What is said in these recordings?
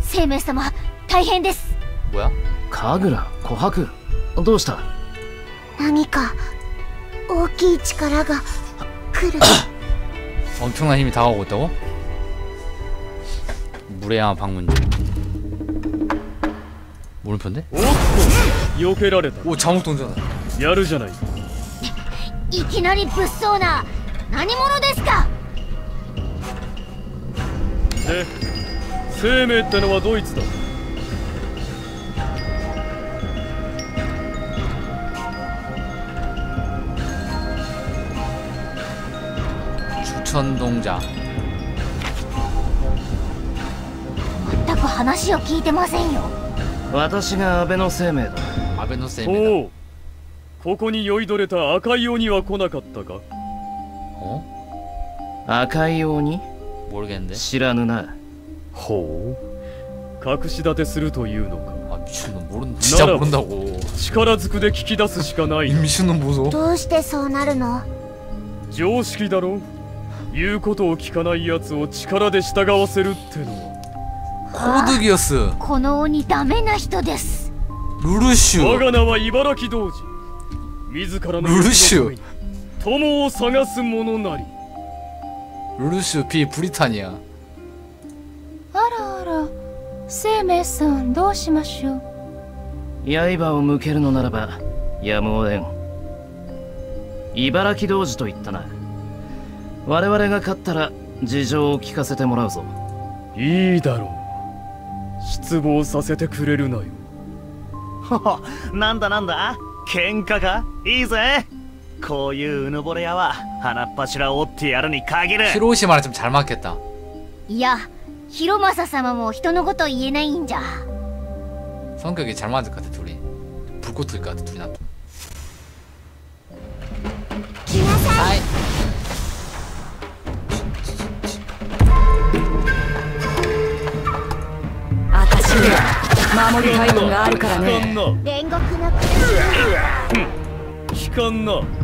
生命様大変です 뭐야? 神楽琥珀どうした何か大きい力が来る 엄청난 힘이 다가오고 있다고? 물의 양아 방문 중 물음표인데? おっと避けられた 오 자목동전다 やるじゃないいきなり物騒な何者ですか で生命ってのはドイツだ 주천동자 全く話を聞いてませんよ私が安倍の生命だ 아베노세입니다 おうここに酔いどれた赤い鬼は来なかったか 어? 赤い鬼 모르겠는데 知らぬなほう隠し立てするというのか 아 미친놈 모른 진짜 나라- 모른다고 力ずくで聞き出すしかない 이 미친놈 보소 どうしてそうなるの常識だろ言うことを聞かない奴を力で従わせるってのは 코드기어스 この鬼ダメな人です 루루슈 我が名は茨城童子自らのルルシュ欲のために友を探す者なり 루루슈 비 브리타니아 あらあら生命さんどうしましょう刃を向けるのならばやむを得ん茨城童子と言ったな我々が勝ったら事情を聞かせてもらうぞいいだろう失望させてくれるなよなんだなんだ喧嘩かいいぜ こういううぬぼれ屋は鼻っ柱を折ってやるに限る 히로시 말에 좀 잘 맞겠다 いや広政様も人のこと言えないんじゃ 성격이 잘 맞을 것 같아 둘이 불꽃 틀것 같아 둘이 나도 来なさい 아이 私には守りたいもんがあるから聞かんねな煉獄の聞かんな三剣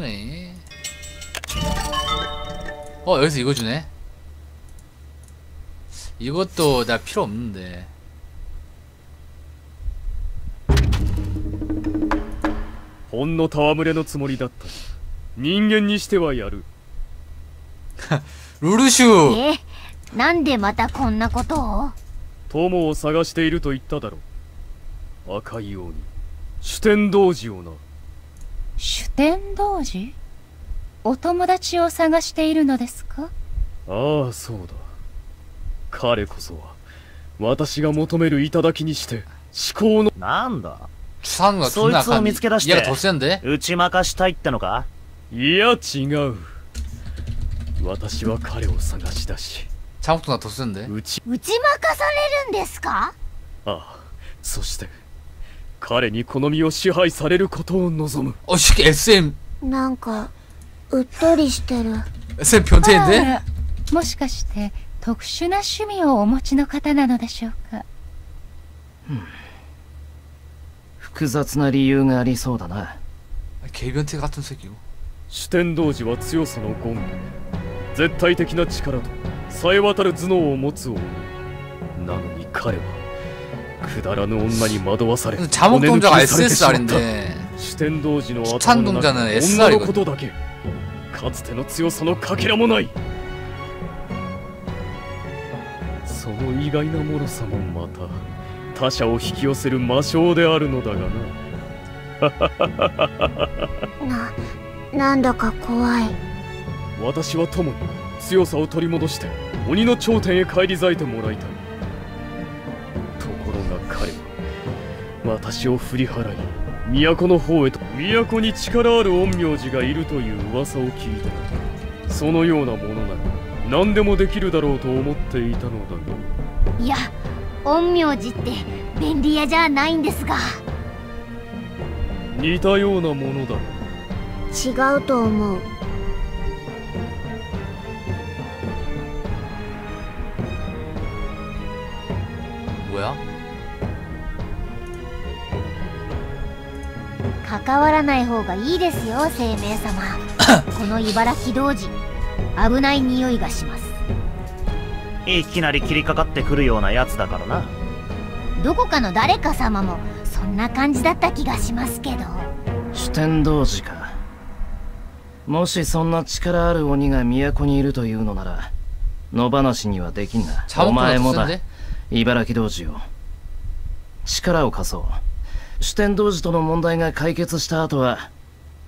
승리 어 여기서 이거 주네 이것도 나 필요 없는데 ほんの戯れのつもりだった人間にしてはやる 루루슈 えなんでまたこんなことを友を探していると言っただろう赤い鬼主天童子をな 主典童子お友達を探しているのですか？ああそうだ。彼こそは私が求める頂きにして思考のなんだ？3月そいつを見つけ出して突然で？打ち負かしたいってのか？いや違う。私は彼を探し出しちゃんとな突然で？打ち打ち負かされるんですか？ああそして彼にこの身を支配されることを望む 어 씨, SM なんかうっとりしてる SM あ 변태인데? らもしかして特殊な趣味をお持ちの方なのでしょうか複雑な理由がありそうだな 개 변태 같은 새끼고 主天童子は強さの権威絶対的な力と冴え渡る頭脳を持つ王なのに彼は くだらぬ女に惑わされ 자목 骨抜き 동자가 にされてしまった SSR인데 主天童子の主頭の 찬동자는 中 SR 女のことだけかつての強さのかけらもないその意外な脆さもまた他者を引き寄せる魔性であるのだがなななんだか怖い私は友に強さを取り戻して鬼の頂点へ返り咲いてもらいたいところが 彼は私を振り払い都の方へと都に力ある陰陽師がいるという噂を聞いた。そのようなものなら何でもできるだろうと思っていたのだが。いや陰陽師って便利屋じゃないんですが。似たようなものだ。ろう違うと思う関わらない方がいいですよ生命様。この茨城同時危ない匂いがします。いきなり切りかかってくるようなやつだからな。どこかの誰か様もそんな感じだった気がしますけど。主天童子か。もしそんな力ある鬼が都にいるというのなら野放しにはできんなお前もだ。茨城童子よ力を貸そう。四天童寺との問題が解決した後は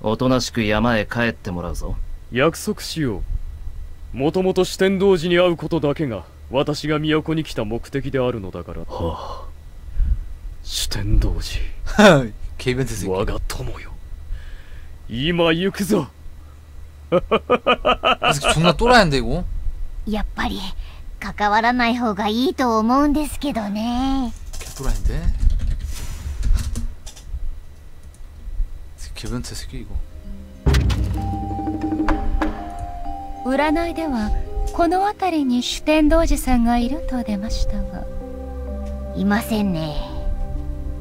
おとなしく山へ帰ってもらうぞ。約束しよう。もともと四天童寺に会うことだけが私が都に来た目的であるのだから。はあ四天童寺。はい。我が友よ。今行くぞ。そんな取らへんでよやっぱり関わらない方がいいと思うんですけどね。取らへんで 데? 개변태 새끼 이거 占いではこの辺りに主天童子さんがいると出ましたがいませんね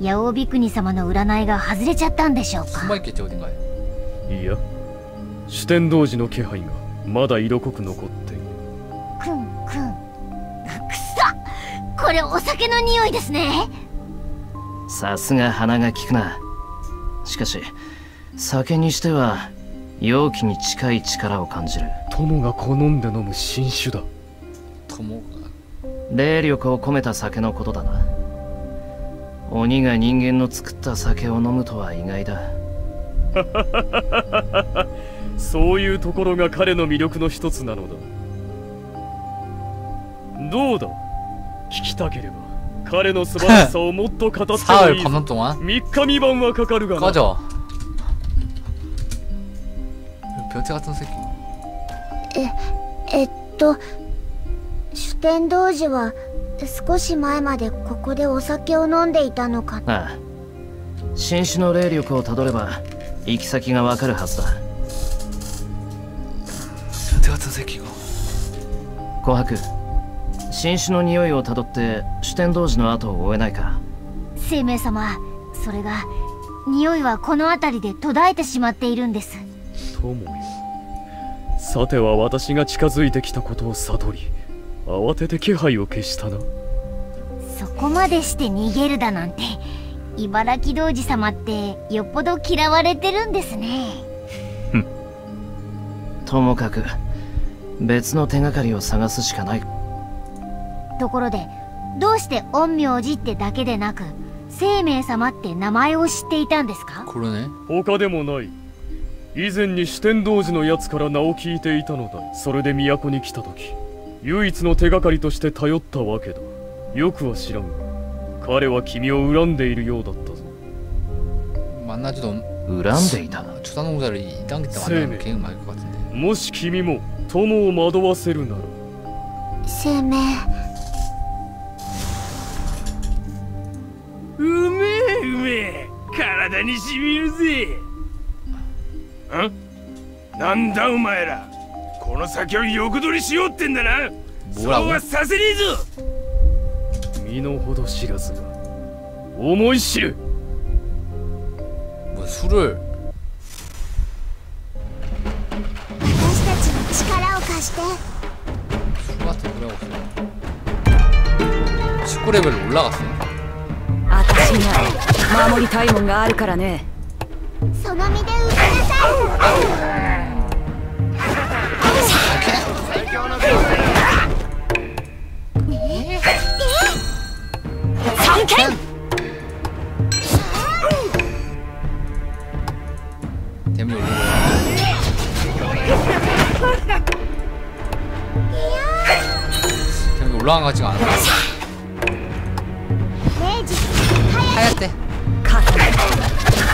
八尾ビクニ様の占いが外れちゃったんでしょうか 숨어있겠지 어딘가에 いや四天童子の気配がまだ色濃く残っているくんくんくそこれお酒の匂いですねさすが鼻が利くなしかし 酒にしては容器に近い力を感じる。友が好んで飲む新酒だ。友が霊力を込めた酒のことだな。鬼が人間の作った酒を飲むとは意外だ。そういうところが彼の魅力の一つなのだ。どうだ？聞きたければ。彼の素晴らしさをもっと語ってもいい3日三晩はかかるがな。の席ええっと主典童子は少し前までここでお酒を飲んでいたのかああ新種の霊力をたどれば行き先がわかるはずだ席琥珀新種の匂いをたどって主典童子の後を追えないか生命様それが匂いはこの辺りで途絶えてしまっているんですさては私が近づいてきたことを悟り慌てて気配を消したな。そこまでして逃げるだなんて茨城童子様ってよっぽど嫌われてるんですね。ともかく別の手がかりを探すしかない。ところでどうして陰陽師ってだけでなく生命様って名前を知っていたんですか？これね。他でもない。以前に四天童子のやつから名を聞いていたのだそれで都に来た時唯一の手がかりとして頼ったわけだよくは知らんが彼は君を恨んでいるようだったぞ 만나지도 않- 恨んでいた 주사농자를 2단계 때 세네. 만나면 계획 맞을 것 같은데 もし君も友を惑わせるなら生命うめえうめえ体にしみるぜ んなんだお前らこの酒を横取りしようってんだなそう 뭐라고? はさせねえぞ身の程知らずが思い知る 뭐 술을 私たちに力を貸して 술 같은 소리 하고 있어 19레벨로 올라갔어 私には守りたいもんがあるからね 올라간 같지가 않아. 하얗대.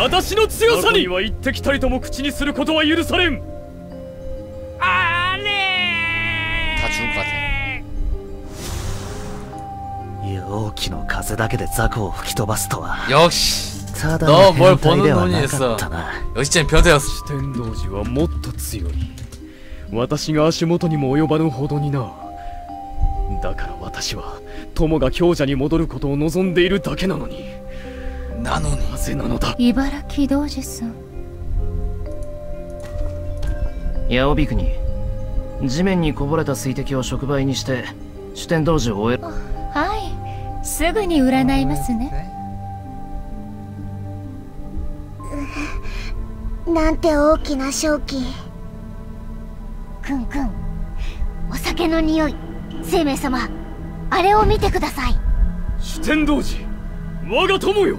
私の強さに。は一滴たりとも口にすることは許されん。あれ多重風。容器の風だけで雑魚を吹き飛ばすとは。よし。ただの変態ではなかったな。よしちゃんぴょんだよ四天王寺はもっと強い。私が足元にも及ばぬほどにな。だから私は友が強者に戻ることを望んでいるだけなのに。なのに。なぜなのだ？茨城道士さん。八尾国に地面にこぼれた水滴を触媒にして主典道士を終える。はい。すぐに占いますね。なんて大きな正気。くんくんお酒の匂い生命様あれを見てください。主天童子我が友よ。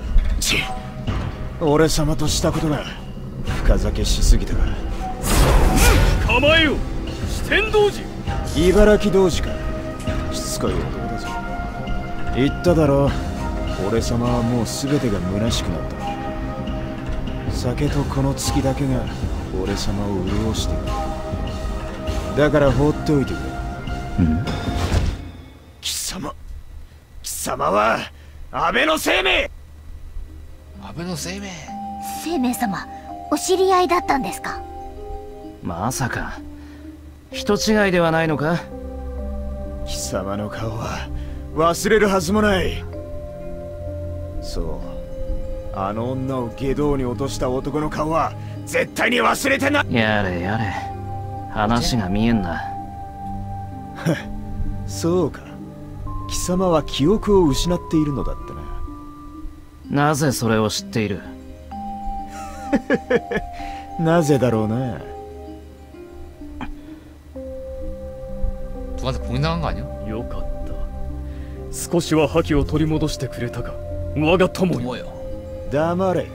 ち俺様としたことが深酒しすぎたか。構えよ。四天童寺茨城童子か。しつこい男だぞ。言っただろ。俺様はもう全てが虚しくなった。酒とこの月だけが俺様を潤しているだから放っておいてくれ。貴様。貴様は安倍の生命株の生命生命様お知り合いだったんですかまさか人違いではないのか貴様の顔は忘れるはずもないそうあの女を下道に落とした男の顔は絶対に忘れてないやれやれ話が見えんなそうか貴様は記憶を失っているのだったななぜそれを知っているなぜだろうな 누구한테 봉인당한 거 아니야? よかった少しは覇気を取り戻してくれたか我が友よ 뭐요? 黙れ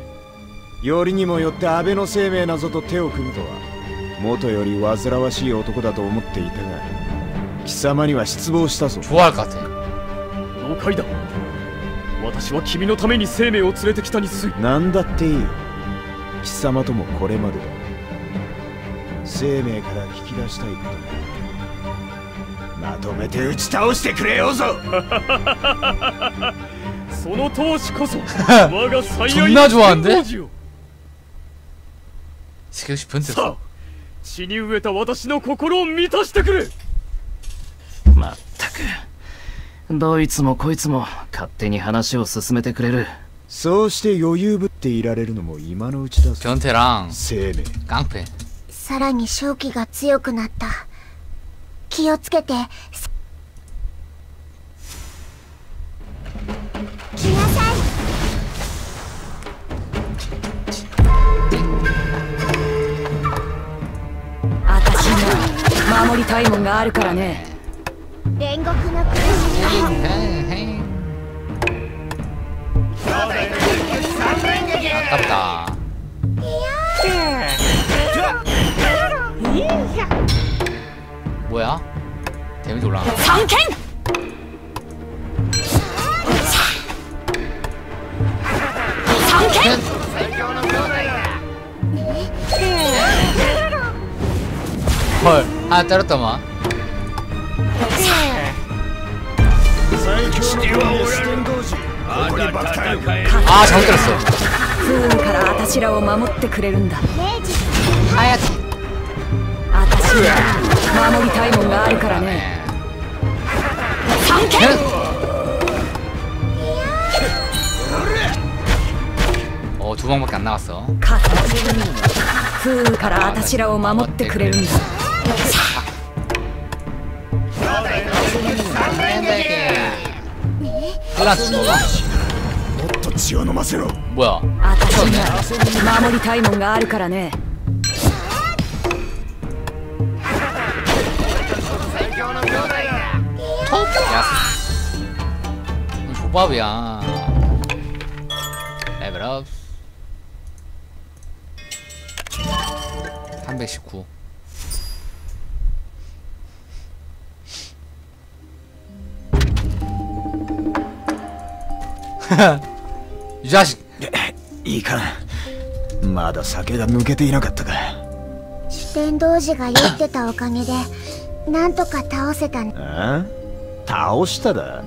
よりにもよって安倍の生命なぞと手を組むとは元より煩わしい男だと思っていたが貴様には失望したぞ 좋아할 것 같아 了解だ 私は君のために生命を連れてきたにすい何だっていいよ貴様ともこれまでだ生命から聞き出したいことまとめて打ち倒してくれようぞその闘志こそ我が最愛 존나 の 좋아하는데? 天童寺よ 스케치 변태였어 さあ血に飢えた私の心を満たしてくれ どいつもこいつも勝手に話を進めてくれるそうして余裕ぶっていられるのも今のうちだぞ 변태랑 生命 깡패 さらに正気が強くなった気をつけて来なさい私には守りたいもんがあるからね煉獄の苦しみ 아깝다. 뭐야? 데미지 올라가. 헐, 아, 하나 때렸더만. 아 잘못 때렸어 不運から私らを守ってくれるんだ明治私には守りたいもんがあるからね 三剣어 두 방밖에 안 나갔어 風雨からあたしらを守ってくれるんだ 클라스 뭐야 あたしには守りたいもんがあるからね 야 이 조밥이야 레벨업 319 이 자식 いいかんまだ酒が抜けていなかったか主天童子が酔ってたおかげでなんとか倒せたあ倒しただ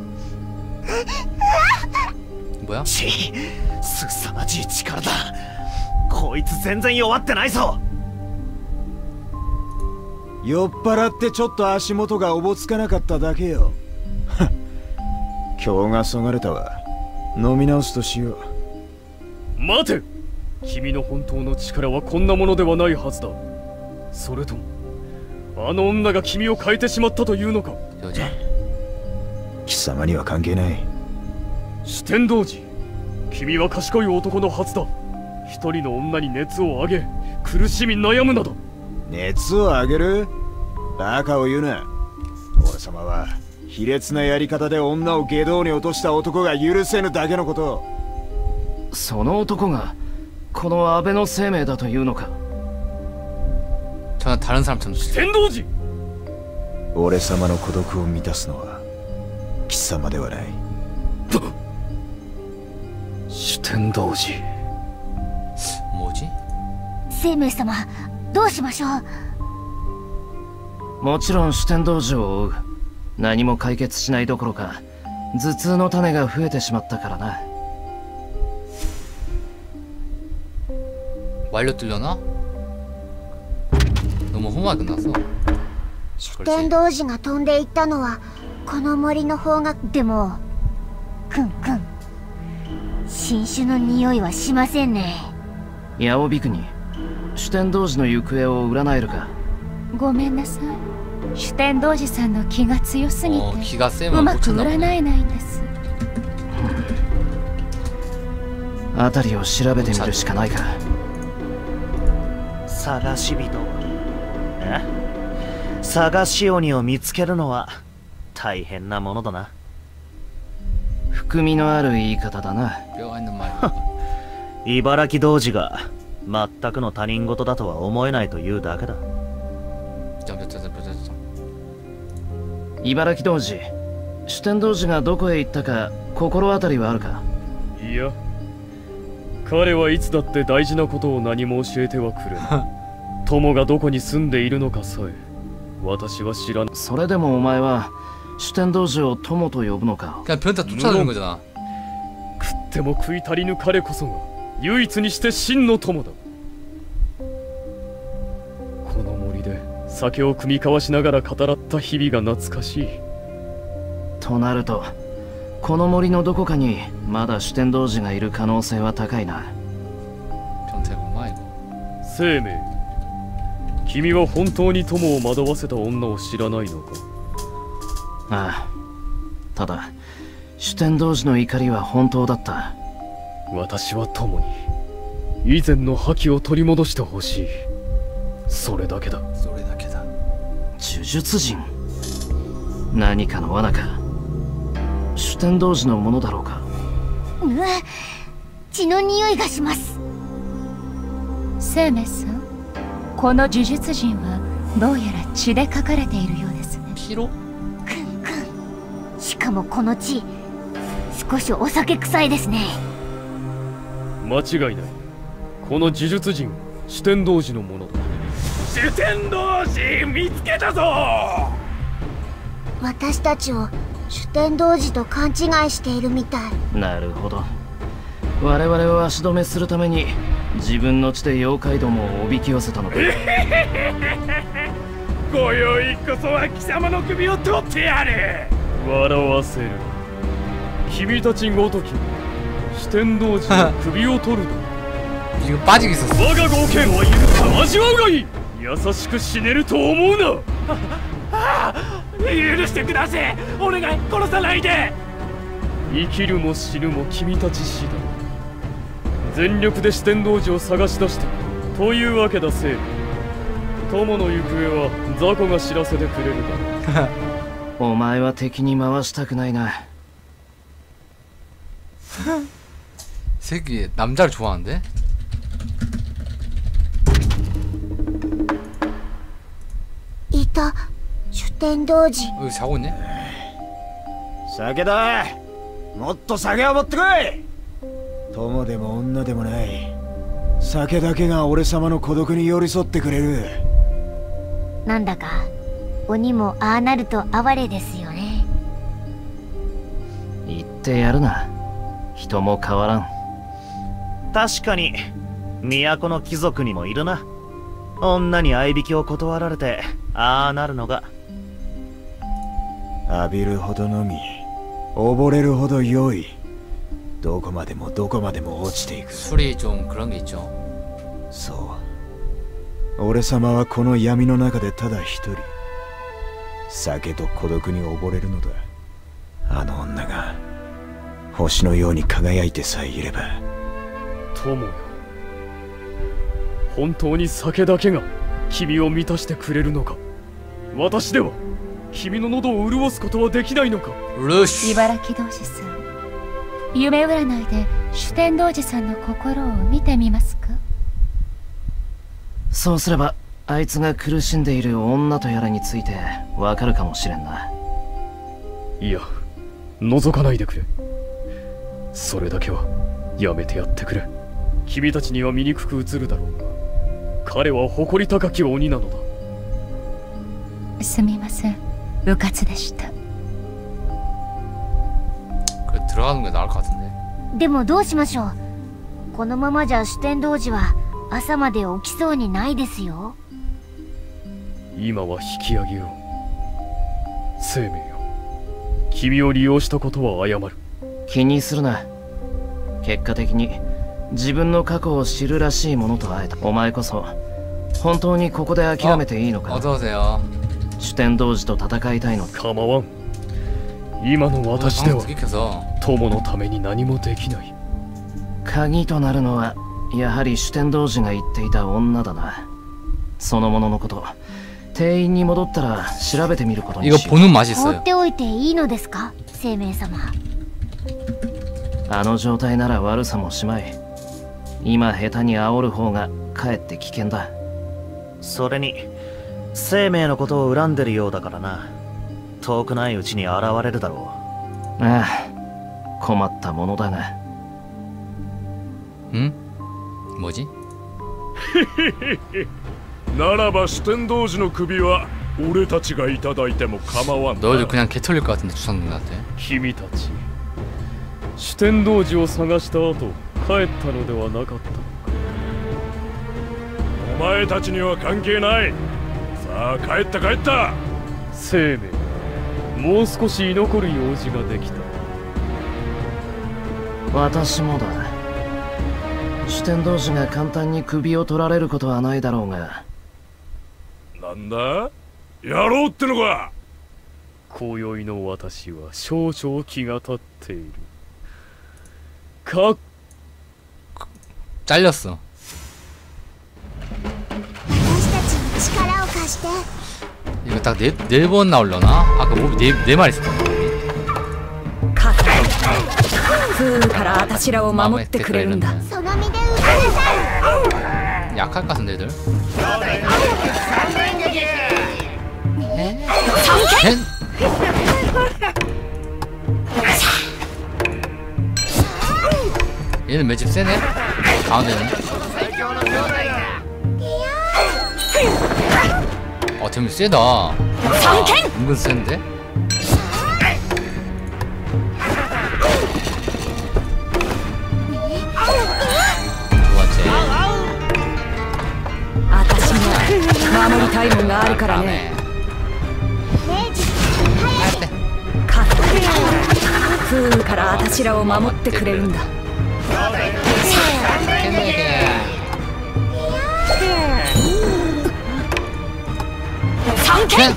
뭐야? ちすさまじい力だこいつ全然弱ってないぞ酔っ払ってちょっと足元がおぼつかなかっただけよはっ今日がそがれたわ 飲み直すとしよう。待て。君の本当の力はこんなものではないはずだ。それともあの女が君を変えてしまったというのか。여자貴様には関係ない。四天童子。君は賢い男のはずだ。一人の女に熱を上げ苦しみ悩むなど。熱を上げる？バカを言うな。俺様は卑劣なやり方で女を下道に落とした男が許せぬだけのことその男がこの安倍の生命だというのか 저는 다른 사람처럼 四天童子俺様の孤独を満たすのは貴様ではない四天童子 뭐지? 生命様どうしましょうもちろん主天童子を追う 何も解決しないどころか頭痛の種が増えてしまったからな 완료 뚫려나? 너무 험하게 끝났어 主天童子が飛んでいったのはこの森の方角でもくんくん新種の匂いはしませんね八尾ビクに主天童子の行方を占えるかごめんなさい 酒店童子さんの気が強すぎて気がうまく占えないんです。あたりを調べてみるしかないか。探し人。え？探し鬼を見つけるのは大変なものだな。含みのある言い方だな。茨城童子が全くの他人事だとは思えないというだけだ。茨城童子主天童子がどこへ行ったか心当たりはあるかいや彼はいつだって大事なことを何も教えてはくれない友がどこに住んでいるのかさえ私は知らないそれでもお前は主天童子を友と呼ぶのか 그냥 변태 쫓아주는 거잖아 食っても食い足りぬ彼こそが唯一にして真の友だ 酒を酌み交わしながら語らった日々が懐かしい。となるとこの森のどこかにまだ酒天童子がいる可能性は高いな。生命。君は本当に友を惑わせた女を知らないのか？ああ。ただ酒天童子の怒りは本当だった。私は友に以前の覇気を取り戻してほしい。それだけだ。術人。何かの罠か。主天童子のものだろうか。うわ血の匂いがします。生命さんこの呪術人はどうやら血で書かれているようですね?くんくん。しかもこの血少しお酒臭いですね。間違いない。この呪術人四天童子のものだ主天童子見つけたぞ私たちを主天童子と勘違いしているみたいなるほど我々を足止めするために自分の地で妖怪どもをおびき寄せたのか今宵こそは貴様の首を取ってやる 笑わせる君たちごとき四天王寺の首を取るの 이거 빠지고 있었어 我が合剣は許さ味わうがいい 優しく死ねると思うな許してくださいお願い殺さないで生きるも死ぬも君たち次第全力で四天王寺を探し出したというわけだセイ友の行方は雑魚が知らせてくれるだろうお前は敵に回したくないな 새끼 남자를 좋아하는데? た主天童寺 여기 자고 있네? 酒だもっと酒を持ってこい友でも女でもない酒だけが俺様の孤独に寄り添ってくれるなんだか鬼もああなると哀れですよね言ってやるな人も変わらん確かに都の貴族にもいるな 女に合いびきを断られてああなるのが浴びるほどのみ溺れるほど良いどこまでもどこまでも落ちていく 술이 좀 그런 게 있죠 そう俺様はこの闇の中でただ一人酒と孤独に溺れるのだあの女が星のように輝いてさえいれば友よ 本当に酒だけが君を満たしてくれるのか。私では君の喉を潤すことはできないのか。茨城童子さん夢占いで主天童子さんの心を見てみますか？そうすればあいつが苦しんでいる女とやらについてわかるかもしれんな。いや覗かないでくれ。それだけはやめてやってくれ。君たちには醜く映るだろう。が彼は誇り高き鬼なのだ。すみません。部活でした。でもどうしましょう。このままじゃ四天童子は朝まで起きそうにないですよ。今は引き上げよう。生命よ君を利用したことは謝る。気にするな。結果的に自分の過去を知るらしいものと会えた。お前こそ本当にここで諦めていいのかお父さよ。主典同士と戦いたいの構わん。今の私では友のために何もできない。鍵となるのはやはり主典同士が言っていた女だな。そのもののこと店員に戻ったら調べてみることにしよう。放っておいていいのですか生命様。あの状態なら悪さもしまい。今下手に煽る方がかえって危険だそれに生命のことを恨んでるようだからな遠くないうちに現れるだろああ困ったものだが 응? 뭐지? ならば四天王寺の首は俺たちがいただいても構わんな 너희들 그냥 개 털릴 것 같은데 주상님한테 君たち四天王寺を探した後 帰ったのではなかったのか。お前たちには関係ない。さあ帰った帰った。生命もう少し居残る用事ができた。私もだ。主天童寺が簡単に首を取られることはないだろうが。なんだ？やろうってのか。今宵の私は少々気が立っている。か 잘렸어. 이거 딱 네 네 번 나올려나? 아까 몹이 네말 네 있었던 거. 약할 것 같은데 들 얘는 매집 세네? 가운데는 어 데미 세다 아, 은근 센데? 두 번째 私も守りたいもんがあるからね 다음에 平次 할 때. 勝った 風雨から私らを守ってくれるんだ 경쾌!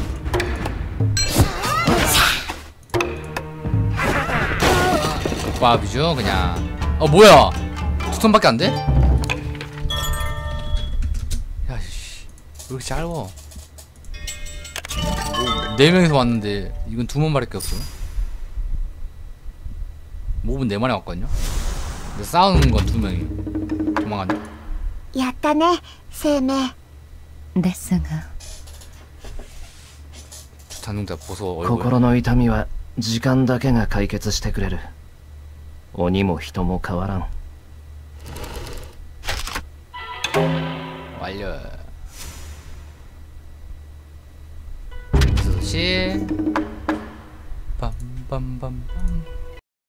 꽈비죠 네. 그냥. 어 뭐야? 두 턴밖에 안 돼? 야씨. 왜 이렇게 짧어 네 명이서 왔는데 이건 두 번밖에 없어. 몹은 네 마리 왔거든요? 근데 싸우는 건 두 명이 도망갔네. 야따네 세메 내 생각 心の痛みは時間だけが解決してくれる鬼も人も変わらん 완료 수시 빰빰빰빰